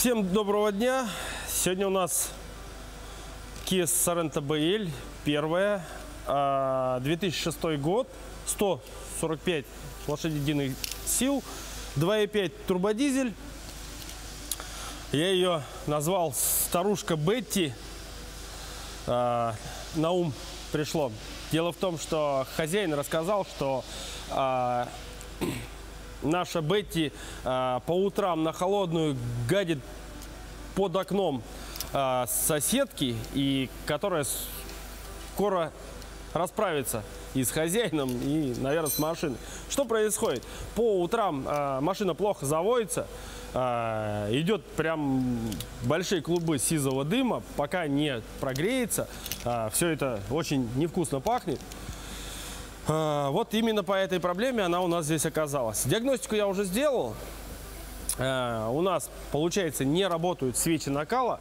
Всем доброго дня. Сегодня у нас Kia Sorento BL, первая, а, 2006 год, 145 лошадиных сил, 2.5 турбодизель. Я ее назвал старушка Бетти. А, На ум пришло. Дело в том, что хозяин рассказал, что а, наша Бетти а, по утрам на холодную гадит под окном а, соседки, и которая скоро расправится и с хозяином, и, наверное, с машиной. Что происходит? По утрам а, машина плохо заводится, а, идет прям большие клубы сизого дыма, пока не прогреется. все это очень невкусно пахнет. А, Вот именно по этой проблеме она у нас здесь оказалась. Диагностику я уже сделал. А, У нас, получается, не работают свечи накала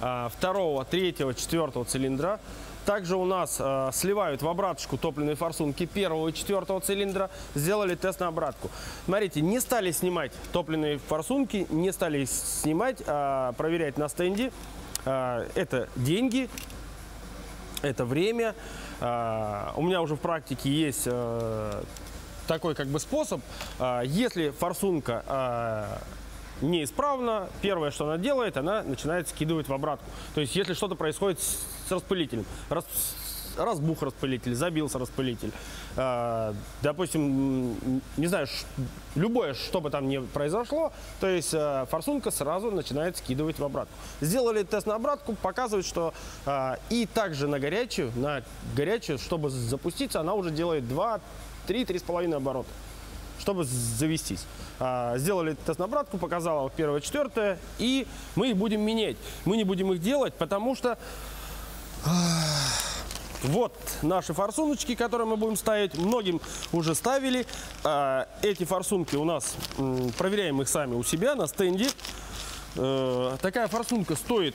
а, второго, третьего, четвертого цилиндра. Также у нас а, сливают в обраточку топливные форсунки первого и четвертого цилиндра. Сделали тест на обратку. Смотрите, не стали снимать топливные форсунки, не стали снимать, а, проверять на стенде. А, Это деньги, это время. А, У меня уже в практике есть э, такой как бы способ. А, Если форсунка а, неисправна, первое, что она делает, она начинает скидывать в обратку. То есть, если что-то происходит с распылителем, рас- разбух распылитель, забился распылитель, а, допустим, не знаю, любое, что бы там ни произошло, то есть а, форсунка сразу начинает скидывать в обратку. Сделали тест на обратку, показывает, что а, и также на горячую, на горячую, чтобы запуститься, она уже делает 2, 3, 3,5 оборота чтобы завестись. Сделали тест на обратку, показала первое, четвертое, и мы их будем менять. Мы не будем их делать, потому что вот наши форсуночки, которые мы будем ставить. Многим уже ставили. А, Эти форсунки у нас, проверяем их сами у себя на стенде. Э, Такая форсунка стоит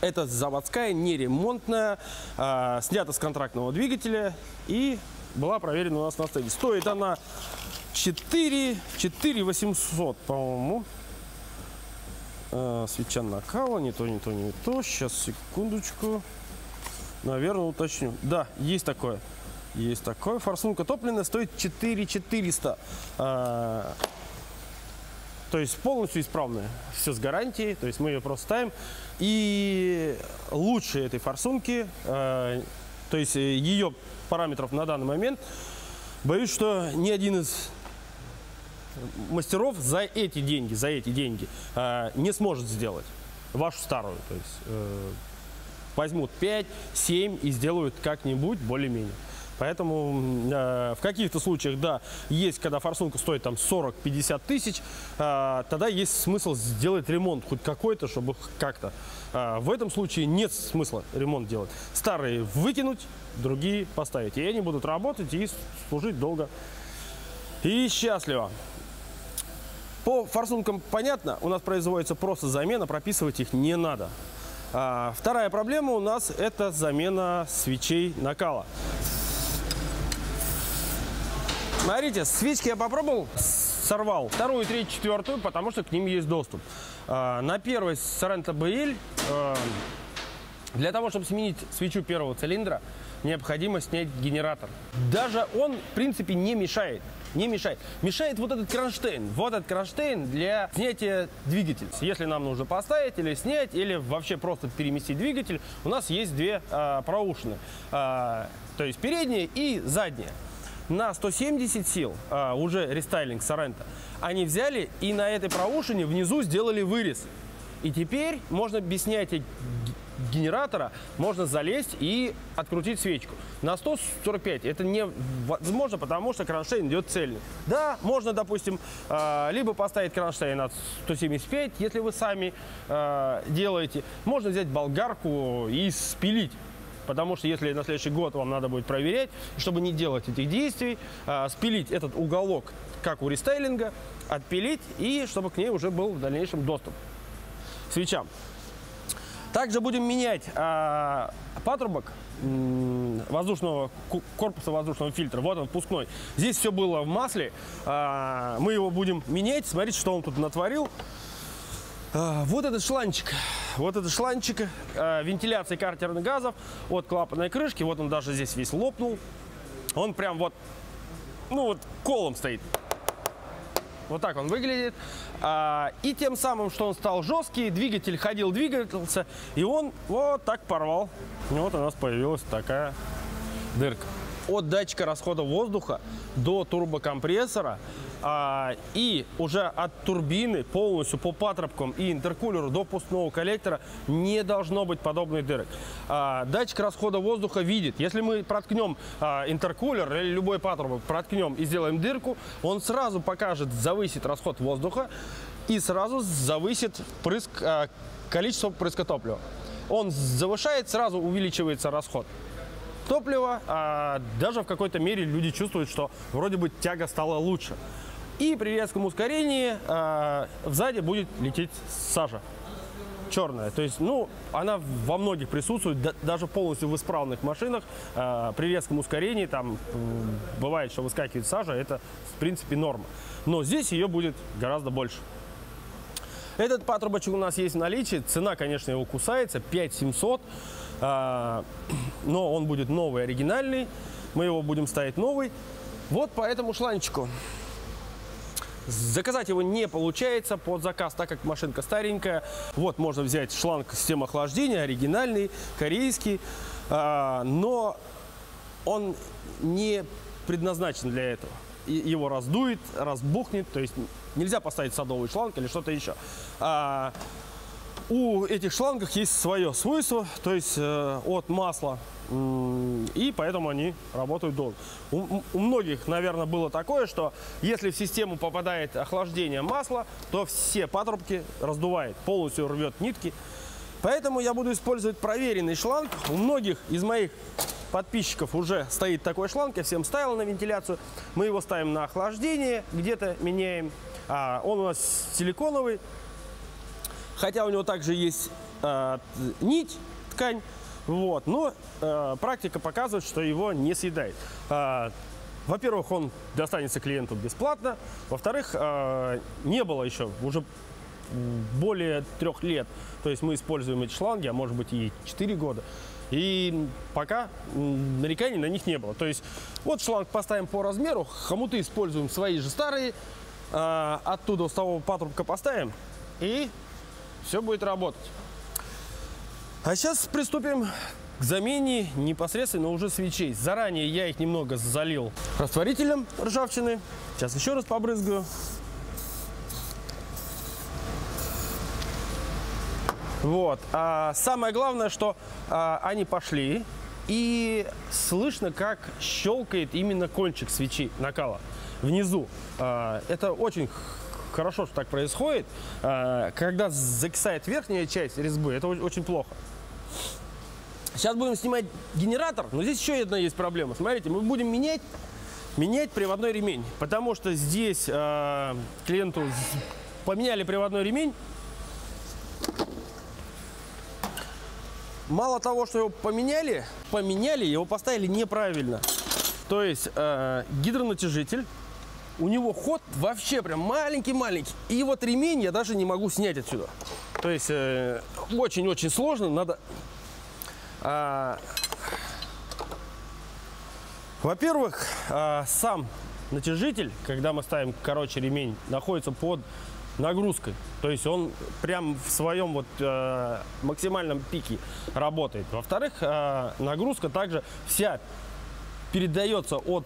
это заводская, не ремонтная, а, снята с контрактного двигателя и была проверена у нас на стенде. Стоит она 4, 4 800, по-моему. А, свеча накала, не то, не то, не то. Сейчас, секундочку. Наверное, уточню. Да, есть такое. Есть такое. Форсунка топливная стоит 4 400. А, то есть полностью исправная. Все с гарантией. То есть мы ее просто ставим. И лучше этой форсунки, э, то есть э, ее параметров на данный момент, боюсь, что ни один из мастеров за эти деньги, за эти деньги э, не сможет сделать вашу старую. То есть э, возьмут 5, 7 и сделают как-нибудь более-менее. Поэтому э, в каких-то случаях, да, есть, когда форсунка стоит там 40-50 тысяч, э, тогда есть смысл сделать ремонт хоть какой-то, чтобы как-то. Э, в этом случае нет смысла ремонт делать. Старые выкинуть, другие поставить. И они будут работать и служить долго и счастливо. По форсункам понятно, у нас производится просто замена, прописывать их не надо. А, вторая проблема у нас это замена свечей накала. Смотрите, свечки я попробовал, сорвал. Вторую, третью, четвертую, потому что к ним есть доступ. А, на первой Sorento BL а, для того, чтобы сменить свечу первого цилиндра, необходимо снять генератор. Даже он, в принципе, не мешает. Не мешает. Мешает вот этот кронштейн. Вот этот кронштейн для снятия двигателя. Если нам нужно поставить или снять, или вообще просто переместить двигатель, у нас есть две а, проушины. А, то есть передняя и задняя. На 170 сил, а, уже рестайлинг Sorento, они взяли и на этой проушине внизу сделали вырез. И теперь можно без снятия генератора можно залезть и открутить свечку. На 145 это невозможно, потому что кронштейн идет цельный. Да, можно, допустим, э, либо поставить кронштейн на 175, если вы сами э, делаете. Можно взять болгарку и спилить. Потому что если на следующий год вам надо будет проверять, чтобы не делать этих действий, э, спилить этот уголок, как у рестайлинга, отпилить, и чтобы к ней уже был в дальнейшем доступ свечам. Также будем менять а, патрубок воздушного корпуса воздушного фильтра. Вот он впускной. Здесь все было в масле. А, мы его будем менять. Смотрите, что он тут натворил. А, Вот этот шланчик, вот этот шланчик э, вентиляции картерных газов от клапанной крышки. Вот он даже здесь весь лопнул. Он прям вот, ну вот колом стоит. Вот так он выглядит. А, и тем самым, что он стал жесткий, двигатель ходил, двигался, и он вот так порвал. И вот у нас появилась такая дырка. От датчика расхода воздуха до турбокомпрессора и уже от турбины полностью по патрубкам и интеркулеру до пустного коллектора не должно быть подобных дырок. А, датчик расхода воздуха видит, если мы проткнем а, интеркулер или любой патрубок, проткнем и сделаем дырку, он сразу покажет, завысит расход воздуха и сразу завысит прыск, а, количество прыска топлива. Он завышает, сразу увеличивается расход топлива, а даже в какой-то мере люди чувствуют, что вроде бы тяга стала лучше. И при резком ускорении а, сзади будет лететь сажа черная. То есть, ну, она во многих присутствует, да- даже полностью в исправных машинах. а, при резком ускорении там м, бывает, что выскакивает сажа, это в принципе норма. Но здесь ее будет гораздо больше. Этот патрубочек у нас есть в наличии. Цена, конечно, его кусается. 5700. А, но он будет новый, оригинальный. Мы его будем ставить новый. Вот по этому шланчику. Заказать его не получается под заказ, так как машинка старенькая. Вот можно взять шланг системы охлаждения, оригинальный, корейский. А, но он не предназначен для этого. Его раздует, разбухнет, то есть нельзя поставить садовый шланг или что-то еще. А, у этих шлангов есть свое свойство, то есть э, от масла, и поэтому они работают долго. У, у многих, наверное, было такое, что если в систему попадает охлаждение масла, то все патрубки раздувает, полностью рвет нитки. Поэтому я буду использовать проверенный шланг. У многих из моих подписчиков уже стоит такой шланг, я всем ставил на вентиляцию. Мы его ставим на охлаждение, где-то меняем. А, он у нас силиконовый, хотя у него также есть т- нить, ткань, вот, но э, практика показывает, что его не съедает. А, во-первых, он достанется клиенту бесплатно, во-вторых, э, не было еще уже более трех лет, то есть мы используем эти шланги, а может быть и 4 года. И пока нареканий на них не было. То есть вот шланг поставим по размеру, хомуты используем свои же старые, а, оттуда с того патрубка поставим, и все будет работать. А сейчас приступим к замене непосредственно уже свечей. Заранее я их немного залил растворителем ржавчины. Сейчас еще раз побрызгаю. Вот. А самое главное, что а, они пошли, и слышно, как щелкает именно кончик свечи накала внизу. А, это очень хорошо, что так происходит. А, когда закисает верхняя часть резьбы, это очень плохо. Сейчас будем снимать генератор, но здесь еще одна есть проблема. Смотрите, мы будем менять, менять приводной ремень, потому что здесь э, клиенту поменяли приводной ремень. Мало того, что его поменяли, поменяли, его поставили неправильно. То есть э, гидронатяжитель, у него ход вообще прям маленький-маленький. И вот ремень я даже не могу снять отсюда. То есть э, очень-очень сложно, надо а, Во-первых, а, сам натяжитель, когда мы ставим короче ремень, находится под нагрузкой. То есть он прям в своем вот э, максимальном пике работает. Во-вторых, э, нагрузка также вся передается от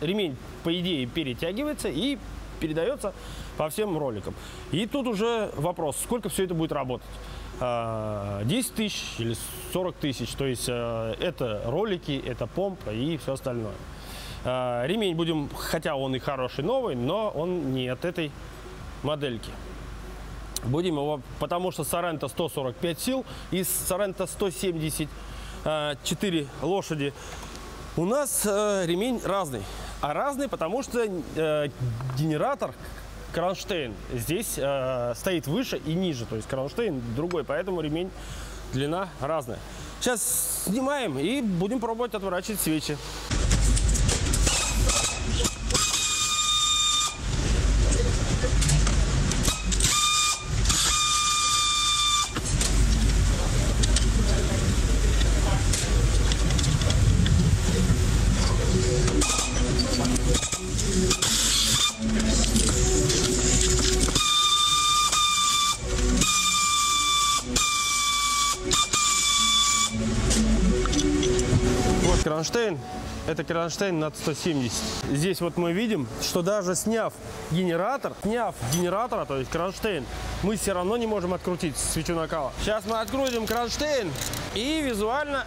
ремень, по идее, перетягивается и передается по всем роликам. И тут уже вопрос, сколько все это будет работать. А, 10 тысяч или 40 тысяч, то есть э, это ролики, это помпа и все остальное. А, Ремень будем, хотя он и хороший новый, но он не от этой модельки. Будем его, потому что Сорента 145 сил и Сорента 174 лошади. У нас ремень разный. А разный, потому что генератор кронштейн здесь э, стоит выше и ниже. То есть кронштейн другой, поэтому ремень длина разная. Сейчас снимаем и будем пробовать отворачивать свечи. Это кронштейн над 170. Здесь вот мы видим, что даже сняв генератор, сняв генератора, то есть кронштейн, мы все равно не можем открутить свечу накала. Сейчас мы открутим кронштейн и визуально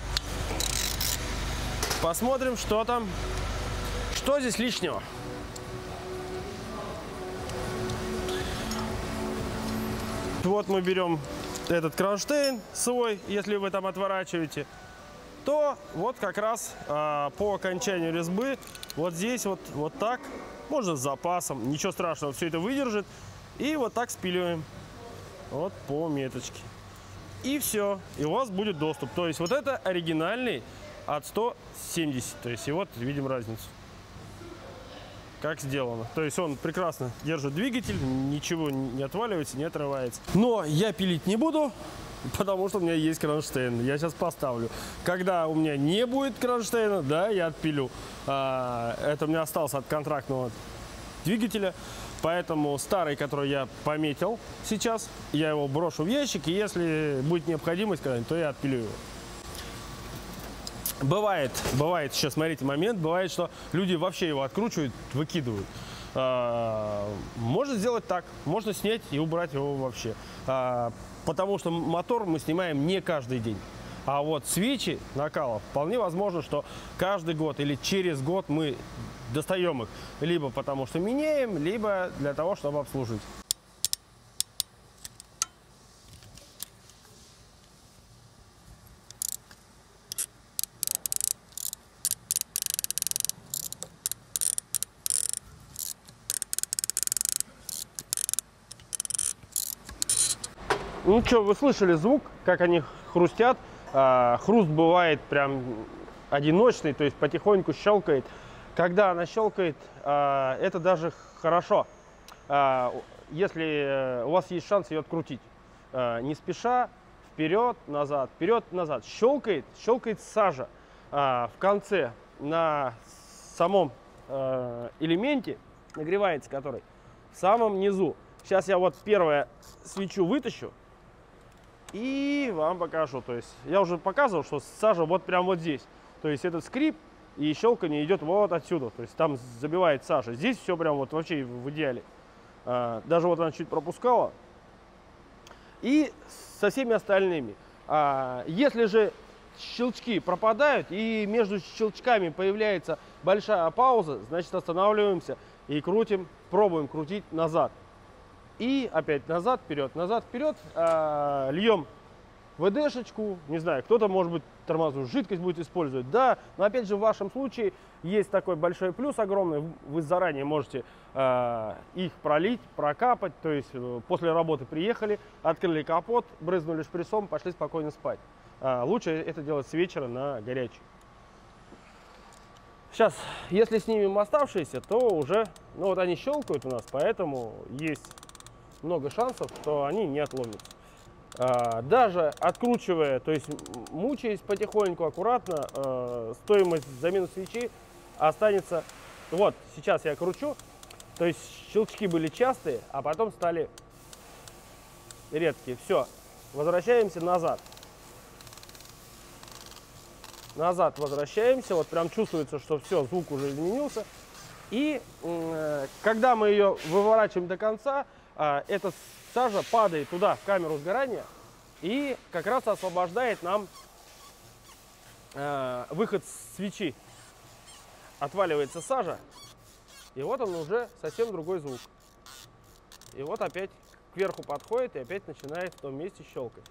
посмотрим, что там, что здесь лишнего. Вот мы берем этот кронштейн свой, если вы там отворачиваете, то вот как раз а, по окончанию резьбы вот здесь вот, вот так, можно с запасом, ничего страшного, все это выдержит. И вот так спиливаем, вот по меточке. И все, и у вас будет доступ. То есть вот это оригинальный от 170, то есть и вот видим разницу как сделано. То есть он прекрасно держит двигатель, ничего не отваливается, не отрывается. Но я пилить не буду, потому что у меня есть кронштейн. Я сейчас поставлю. Когда у меня не будет кронштейна, да, я отпилю. А, это у меня остался от контрактного двигателя. Поэтому старый, который я пометил сейчас, я его брошу в ящик. И если будет необходимость когда то я отпилю его. Бывает, бывает, сейчас смотрите момент, бывает, что люди вообще его откручивают, выкидывают. А, можно сделать так, можно снять и убрать его вообще. Потому что мотор мы снимаем не каждый день. А вот свечи накала вполне возможно, что каждый год или через год мы достаем их. Либо потому что меняем, либо для того, чтобы обслужить. Ну что, вы слышали звук, как они хрустят. А, хруст бывает прям одиночный, то есть потихоньку щелкает. Когда она щелкает, а, это даже хорошо, а, если э, у вас есть шанс ее открутить. А, не спеша, вперед, назад, вперед, назад. Щелкает, щелкает сажа. А, в конце на самом а, элементе, нагревается который, в самом низу. Сейчас я вот первое свечу вытащу, и вам покажу. То есть я уже показывал, что сажа вот прям вот здесь. То есть этот скрип и щелканье идет вот отсюда. То есть там забивает сажа. Здесь все прям вот вообще в идеале. А, даже вот она чуть пропускала. И со всеми остальными. А, если же щелчки пропадают и между щелчками появляется большая пауза, значит останавливаемся и крутим, пробуем крутить назад. И опять назад, вперед, назад, вперед. Э, льем ВДшечку, не знаю, кто-то, может быть, тормозную жидкость будет использовать, да, но опять же в вашем случае есть такой большой плюс огромный, вы заранее можете э, их пролить, прокапать, то есть э, после работы приехали, открыли капот, брызнули шприцом, пошли спокойно спать. Э, лучше это делать с вечера на горячий. Сейчас, если снимем оставшиеся, то уже, ну вот они щелкают у нас, поэтому есть много шансов, что они не отломятся. А, даже откручивая, то есть мучаясь потихоньку, аккуратно, а, стоимость замены свечи останется. Вот, сейчас я кручу, то есть щелчки были частые, а потом стали редкие. Все, возвращаемся назад. Назад возвращаемся, вот прям чувствуется, что все, звук уже изменился. И э, когда мы ее выворачиваем до конца, а, эта сажа падает туда, в камеру сгорания, и как раз освобождает нам э, выход свечи. Отваливается сажа, и вот он уже совсем другой звук. И вот опять кверху подходит и опять начинает в том месте щелкать.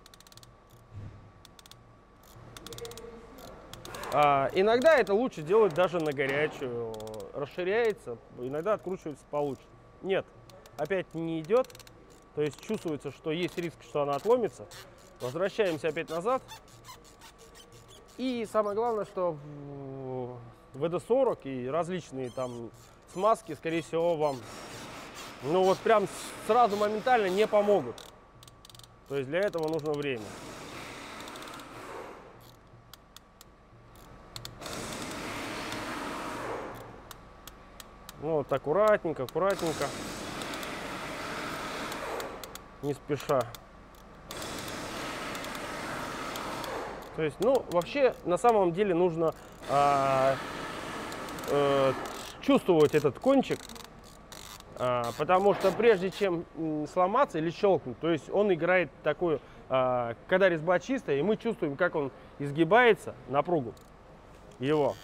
А, иногда это лучше делать даже на горячую. Расширяется, иногда откручивается получше. Нет, опять не идет. То есть чувствуется, что есть риск, что она отломится. Возвращаемся опять назад. И самое главное, что в VD40 и различные там смазки, скорее всего, вам ну вот прям сразу моментально не помогут. То есть для этого нужно время. Ну вот аккуратненько, аккуратненько не спеша. То есть, ну, вообще, на самом деле нужно, а, э, чувствовать этот кончик, э, потому что прежде чем сломаться или щелкнуть, то есть он играет такую, э, когда резьба чистая, и мы чувствуем, как он изгибается, напругу его.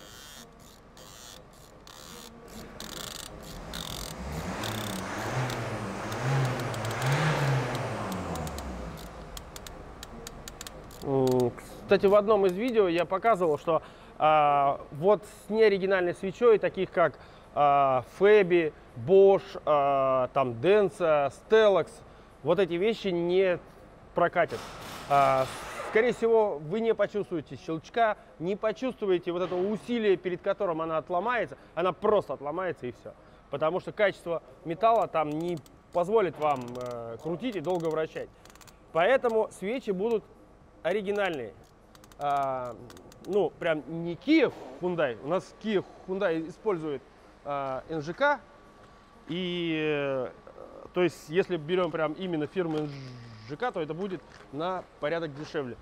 Кстати, в одном из видео я показывал, что а, вот с неоригинальной свечой, таких как а, Феби, Bosch, а, там Denso, Stellax, вот эти вещи не прокатят. А, скорее всего, вы не почувствуете щелчка, не почувствуете вот этого усилия, перед которым она отломается, она просто отломается и все. Потому что качество металла там не позволит вам э, крутить и долго вращать. Поэтому свечи будут оригинальные. А, ну, прям не Kia Hyundai. У нас Kia Hyundai использует а, НЖК. И, э, то есть, если берем прям именно фирму НЖК, то это будет на порядок дешевле.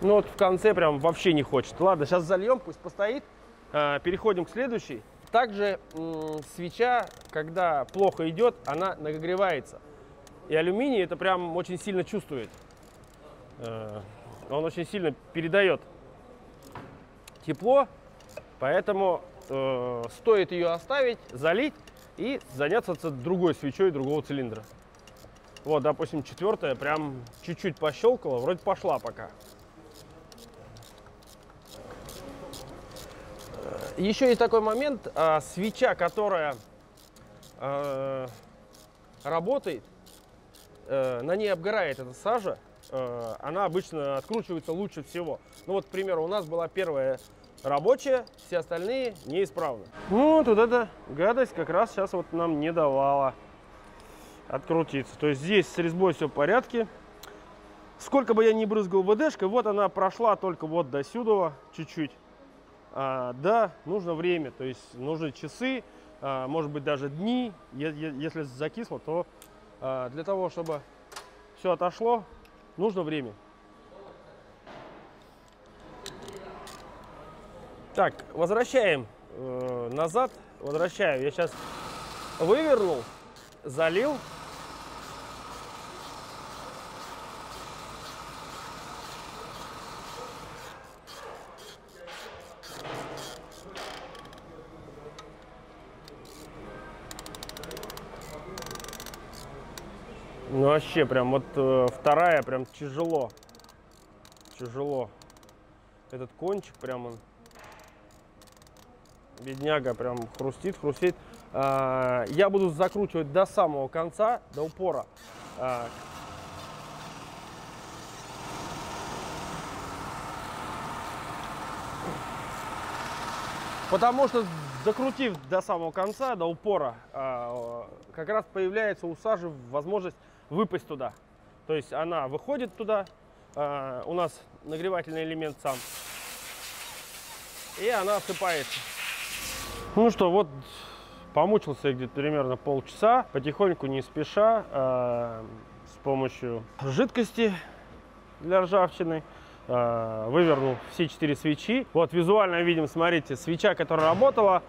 Ну вот в конце прям вообще не хочет. Ладно, сейчас зальем, пусть постоит. А, Переходим к следующей. Также свеча, когда плохо идет, она нагревается. И алюминий это прям очень сильно чувствует. Э, Он очень сильно передает тепло, поэтому э, стоит ее оставить, залить и заняться другой свечой другого цилиндра. Вот, допустим, четвертая прям чуть-чуть пощелкала, вроде пошла пока. Еще есть такой момент, а, свеча, которая э, работает, э, на ней обгорает эта сажа, э, она обычно откручивается лучше всего. Ну вот, к примеру, у нас была первая рабочая, все остальные неисправны. Ну, вот эта гадость как раз сейчас вот нам не давала открутиться. То есть здесь с резьбой все в порядке. Сколько бы я ни брызгал ВДшкой, вот она прошла только вот до сюда чуть-чуть. А, да, нужно время, то есть нужны часы, а, может быть даже дни. Если закисло, то для того, чтобы все отошло, нужно время. Так, возвращаем э, назад, возвращаю. Я сейчас вывернул, залил. Ну вообще, прям вот э, вторая, прям тяжело. Тяжело. Этот кончик прям он. Бедняга прям хрустит, хрустит. А, я буду закручивать до самого конца, до упора. А, Потому что закрутив до самого конца, до упора, а, как раз появляется у сажи возможность выпасть туда. То есть она выходит туда, а, у нас нагревательный элемент сам, и она осыпается. Ну что, вот помучился где-то примерно полчаса, потихоньку, не спеша, а, с помощью жидкости для ржавчины. э, Вывернул все четыре свечи. Вот визуально видим, смотрите, свеча, которая работала,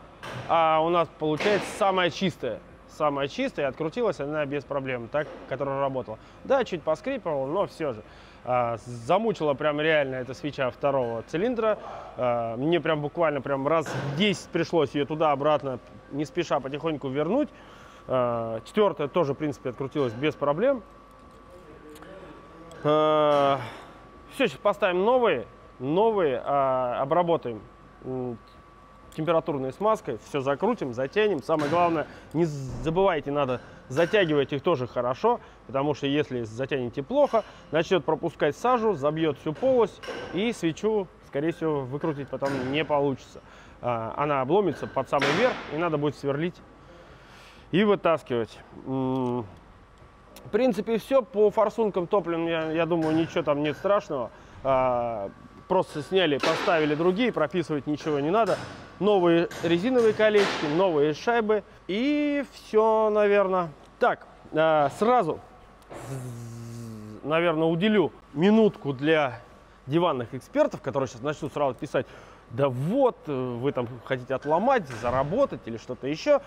а у нас получается самая чистая. Самая чистая, открутилась она без проблем, так, которая работала. Да, чуть поскрипывала, но все же. А, замучила прям реально эта свеча второго цилиндра. А, мне прям буквально прям раз 10 пришлось ее туда-обратно, не спеша потихоньку вернуть. А, четвертая тоже, в принципе, открутилась без проблем. Все, сейчас поставим новые, новые а, обработаем температурной смазкой, все закрутим, затянем. Самое главное, не забывайте, надо затягивать их тоже хорошо, потому что если затянете плохо, начнет пропускать сажу, забьет всю полость и свечу, скорее всего, выкрутить потом не получится. А, Она обломится под самый верх и надо будет сверлить и вытаскивать. В принципе, все. По форсункам топливным, я, я думаю, ничего там нет страшного. А, просто сняли, поставили другие, прописывать ничего не надо. Новые резиновые колечки, новые шайбы. И все, наверное. Так, а, сразу, наверное, уделю минутку для диванных экспертов, которые сейчас начнут сразу писать, да вот, э, вы там хотите отломать, заработать или что-то еще.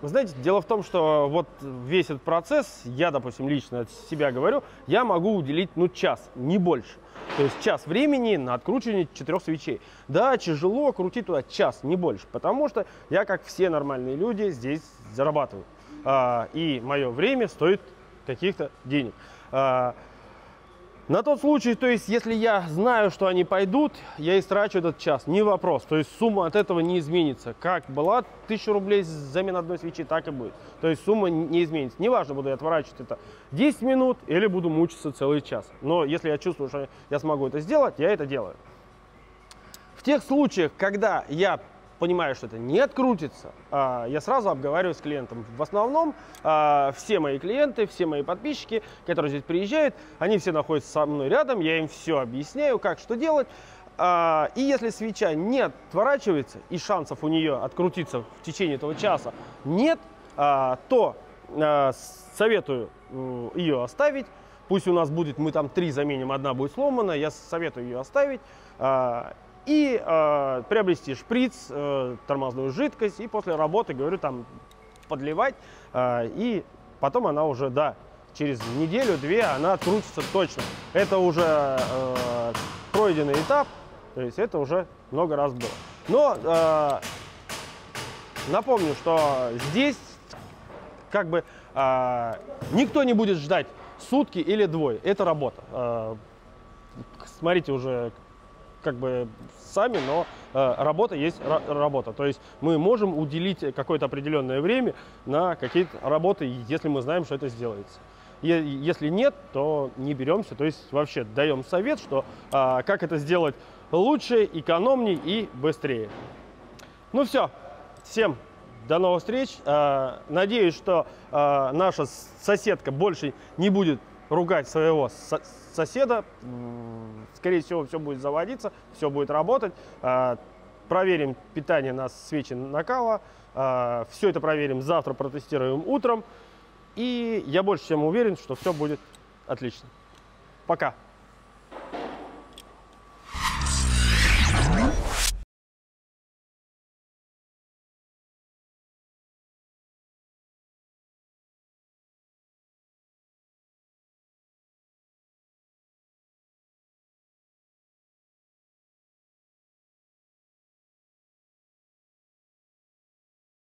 Вы знаете, дело в том, что вот весь этот процесс, я, допустим, лично от себя говорю, я могу уделить, ну, час, не больше. То есть час времени на откручивание четырех свечей. Да, тяжело крутить туда час, не больше, потому что я, как все нормальные люди, здесь зарабатываю. А, и мое время стоит каких-то денег. А, на тот случай, то есть, если я знаю, что они пойдут, я истрачу этот час, не вопрос. То есть, сумма от этого не изменится. Как была 1000 рублей замена одной свечи, так и будет. То есть, сумма не изменится. Неважно, буду я отворачивать это 10 минут или буду мучиться целый час. Но если я чувствую, что я смогу это сделать, я это делаю. В тех случаях, когда я понимаю, что это не открутится, а, я сразу обговариваю с клиентом. В основном а, все мои клиенты, все мои подписчики, которые здесь приезжают, они все находятся со мной рядом, я им все объясняю, как что делать. А, и если свеча не отворачивается и шансов у нее открутиться в течение этого часа нет, то советую ее оставить. Пусть у нас будет, мы там три заменим, одна будет сломана, я советую ее оставить и э, приобрести шприц, э, тормозную жидкость, и после работы, говорю, там подливать, э, и потом она уже, да, через неделю-две она открутится точно. Это уже э, пройденный этап, то есть это уже много раз было. Но э, напомню, что здесь как бы э, никто не будет ждать сутки или двое. Это работа. Э, смотрите уже как бы сами, но э, работа есть работа. То есть мы можем уделить какое-то определенное время на какие-то работы, если мы знаем, что это сделается. Если нет, то не беремся. То есть вообще даем совет, что э, как это сделать лучше, экономнее и быстрее. Ну все, всем до новых встреч. Э, надеюсь, что э, наша соседка больше не будет ругать своего соседа. Скорее всего, все будет заводиться, все будет работать. А, проверим питание на свечи накала. А, все это проверим завтра, протестируем утром. И я больше чем уверен, что все будет отлично. Пока.